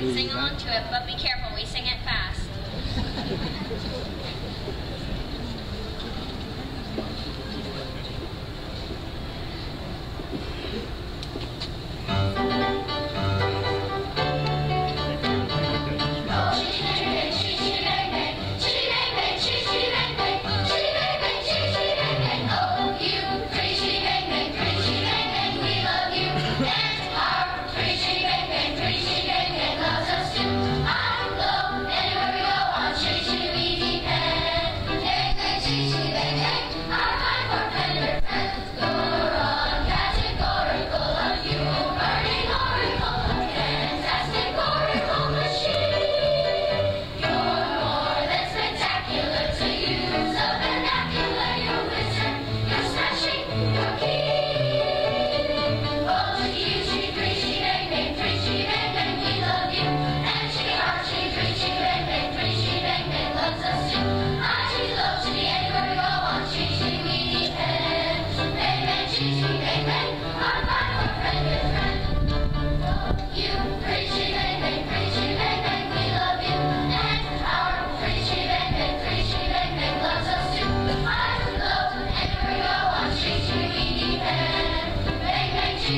can sing along to it, but be careful, we sing it fast.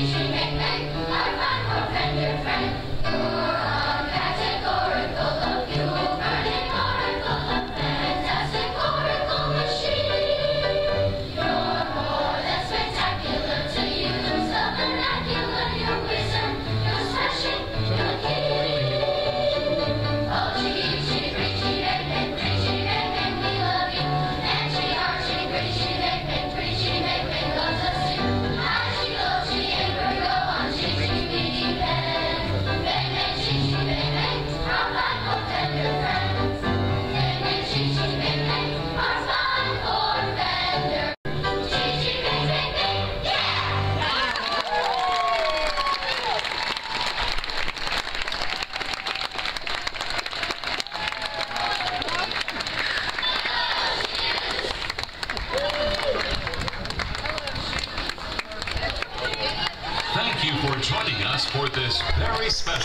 She should make men love, love, love, your friend. joining us for this very special.